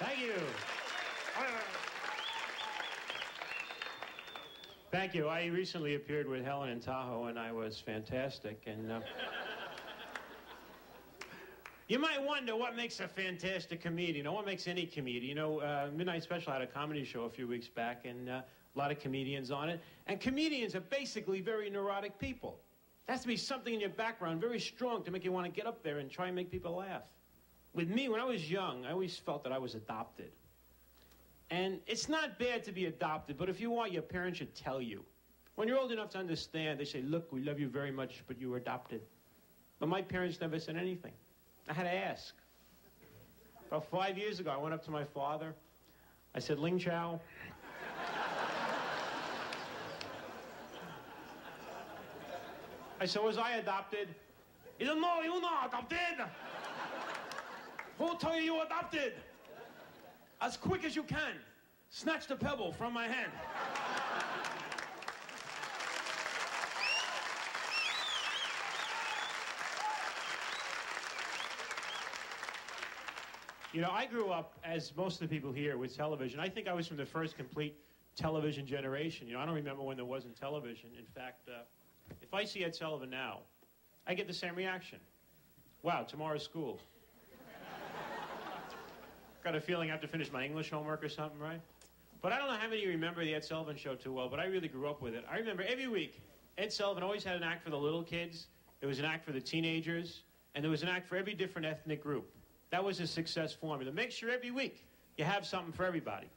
Thank you. Thank you. I recently appeared with Helen in Tahoe, and I was fantastic. And uh, you might wonder what makes a fantastic comedian, or what makes any comedian. You know, uh, Midnight Special had a comedy show a few weeks back, and uh, a lot of comedians on it. And comedians are basically very neurotic people. There has to be something in your background very strong to make you want to get up there and try and make people laugh. With me, when I was young, I always felt that I was adopted. And it's not bad to be adopted, but if you want, your parents should tell you. When you're old enough to understand, they say, Look, we love you very much, but you were adopted. But my parents never said anything. I had to ask. About five years ago, I went up to my father. I said, Ling Chow. I said, Was I adopted? He said, No, you're not adopted. Who told you you adopted? As quick as you can, snatch the pebble from my hand. You know, I grew up, as most of the people here, with television. I think I was from the first complete television generation. You know, I don't remember when there wasn't television. In fact, uh, if I see Ed Sullivan now, I get the same reaction. Wow, tomorrow's school. Got a feeling I have to finish my English homework or something, right? But I don't know how many remember the Ed Sullivan Show too well, but I really grew up with it. I remember every week, Ed Sullivan always had an act for the little kids, there was an act for the teenagers, and there was an act for every different ethnic group. That was his success formula. Make sure every week you have something for everybody.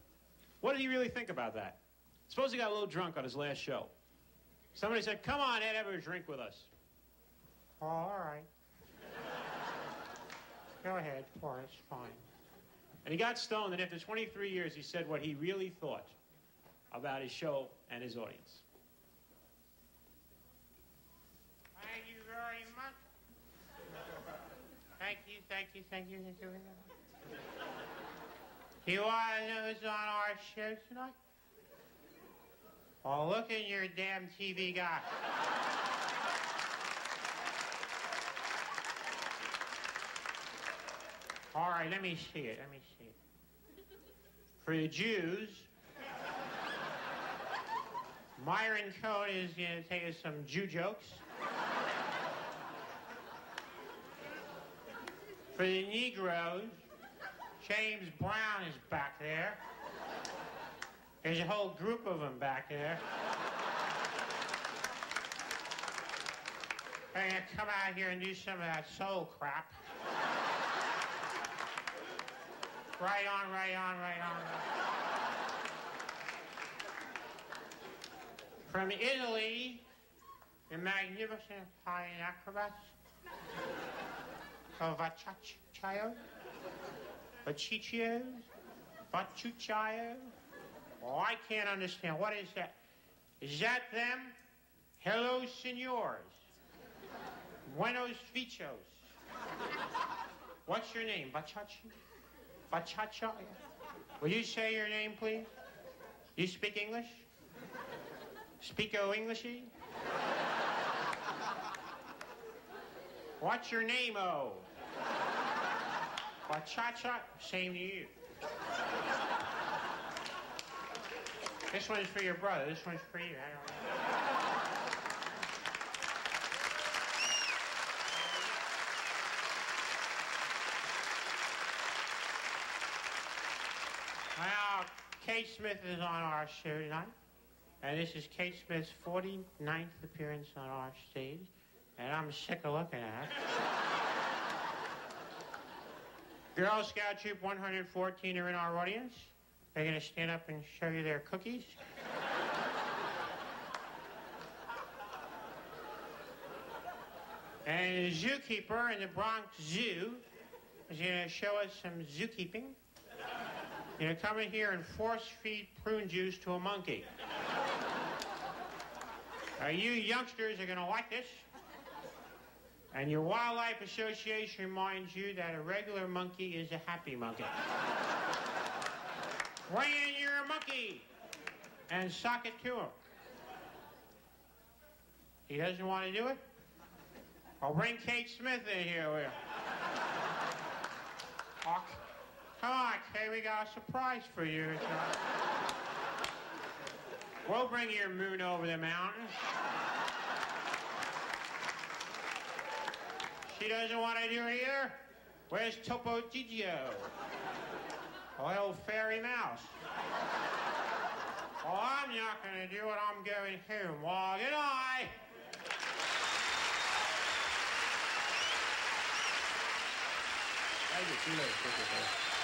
What did he really think about that? Suppose he got a little drunk on his last show. Somebody said, Come on, Ed, have a drink with us. Oh, all right. Go ahead, pour, it's fine. And he got stoned, and after 23 years, he said what he really thought about his show and his audience. Thank you very much. Thank you, thank you, thank you. Thank you. You want to know who's on our show tonight? Well, look at your damn TV guy. All right, let me see it. Let me see it. For the Jews, Myron Cohen is going to take us some Jew jokes. For the Negroes, James Brown is back there. There's a whole group of them back there. They're going to come out here and do some of that soul crap. Right on, right on, right on. From Italy, the magnificent Italian acrobats of Vacaccio, Vaciccio, Vachuccio. Oh, I can't understand. What is that? Is that them? Hello, senors. Buenos fichos. What's your name? Bachachi? Bachacha? Will you say your name, please? You speak English? Speak o Englishy? What's your name, oh? Bachacha? Same to you. This one's for your brother. This one's for you. Well, Kate Smith is on our show tonight. And this is Kate Smith's 49th appearance on our stage. And I'm sick of looking at it. Girl Scout Troop 114 are in our audience. They're going to stand up and show you their cookies. and the zookeeper in the Bronx Zoo is going to show us some zookeeping. You know, come in here and force feed prune juice to a monkey. Now, you youngsters are going to like this. And your Wildlife Association reminds you that a regular monkey is a happy monkey. Bring in your monkey and sock it to him. He doesn't want to do it? I'll bring Kate Smith in here. Will Come on, Kay, we got a surprise for you. We'll bring your moon over the mountain. She doesn't want to do it either. Where's Topo Gigio? Oh, old fairy mouse. Well, I'm not going to do it. I'm going home. Well, good night. Thank you.